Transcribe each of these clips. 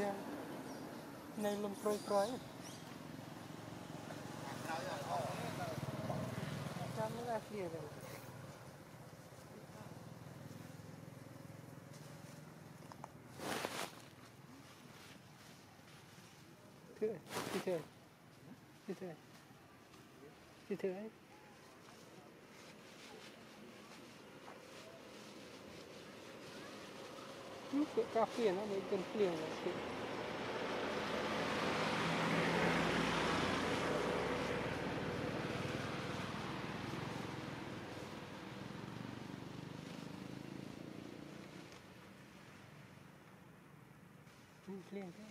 nha. Nay lùm trôi trôi chăm nó ra kia rồi. Thế này thế. Này thế. Này thế. này Ну, кафе, надо идем плен вообще. Плен, да?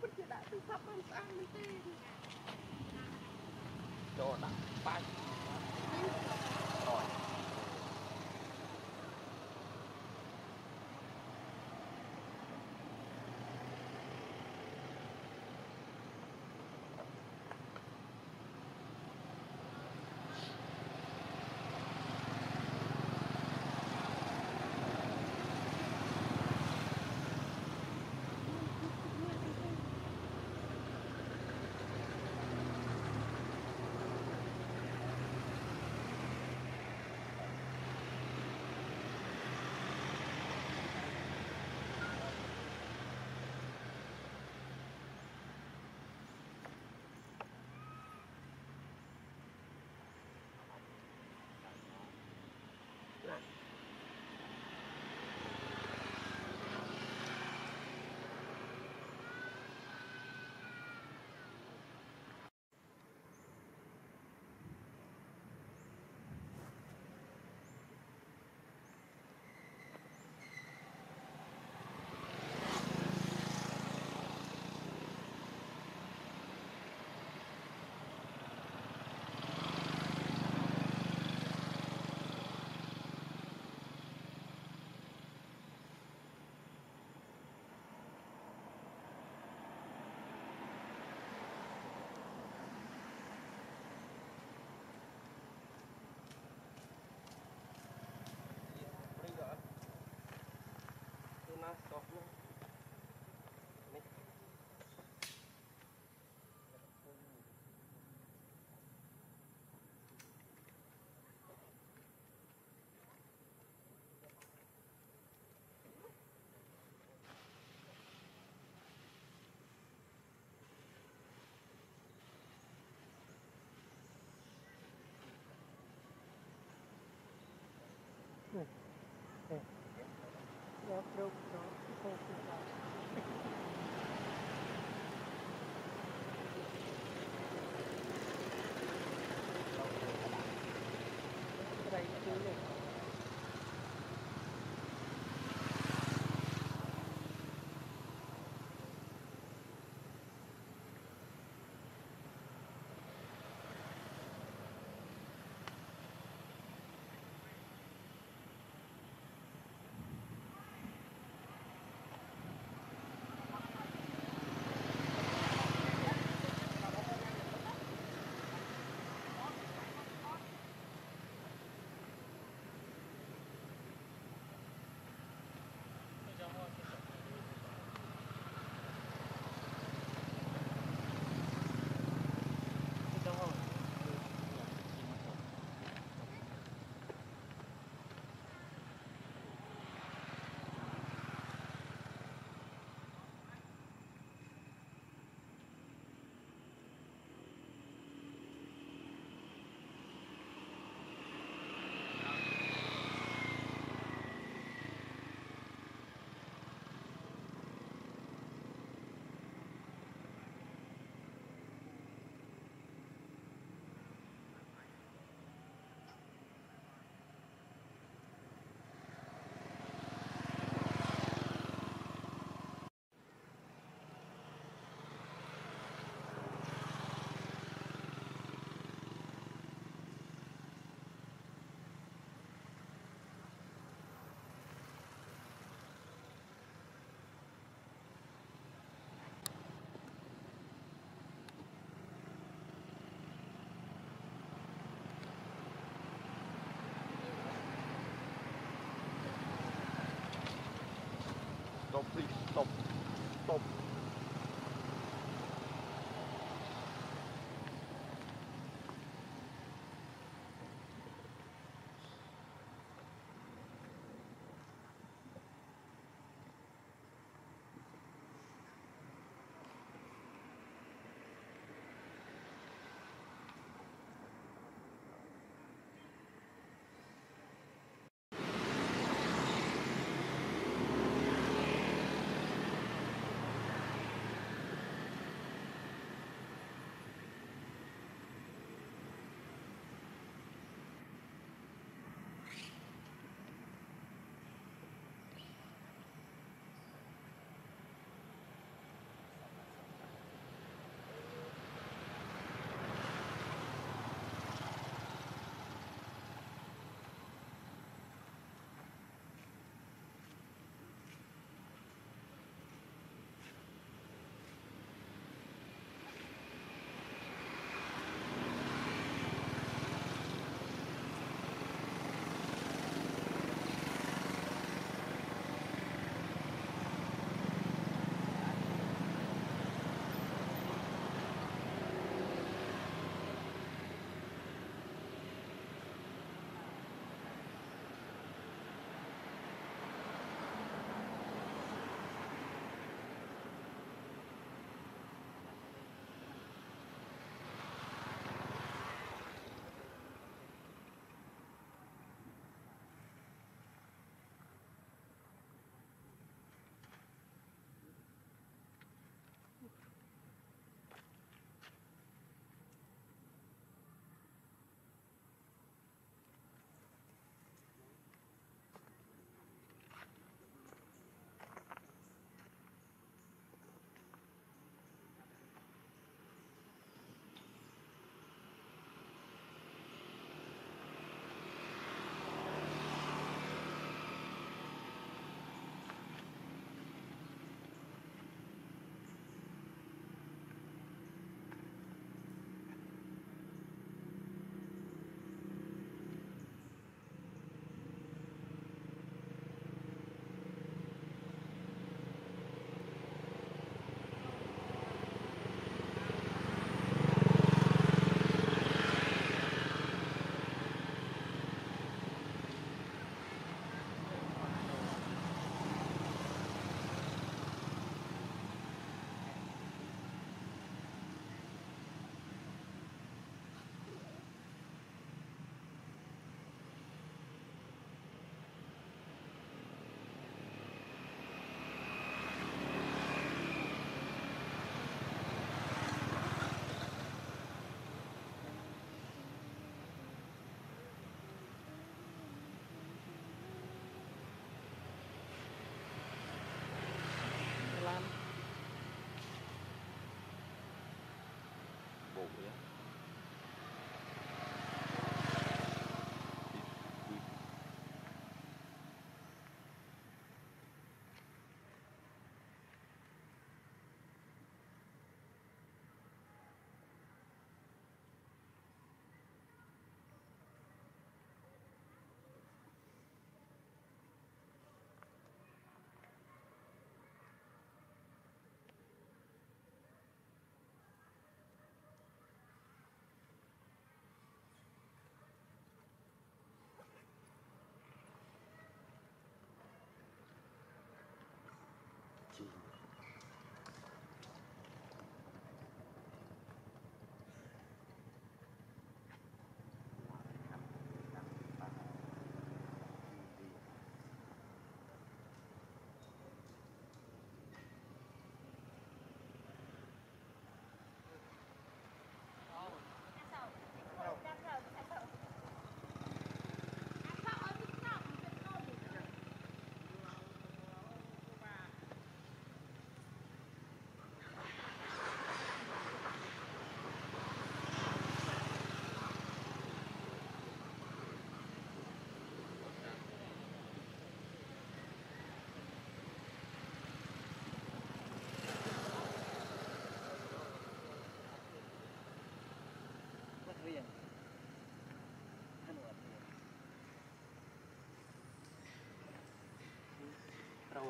ពិតជាដាក់ទូរស័ព្ទបានស្អាតមែនទេចូលដាក់បាច់ soft na. Hmm. é preocupante.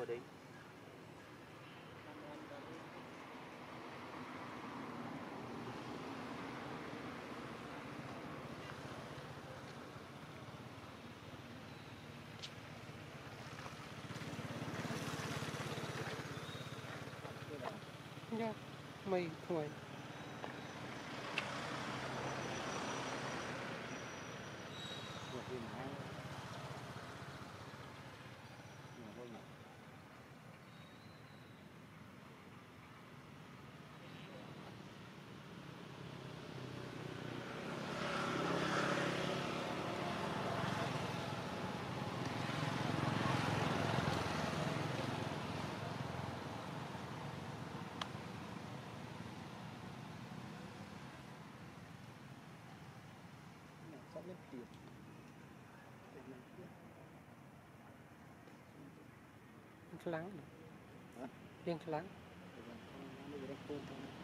Đâu rồi đi nhá នឹងទៀតខ្លាំងហ៎រៀងខ្លាំងរៀងខ្លាំងនេះរកពូនទៅ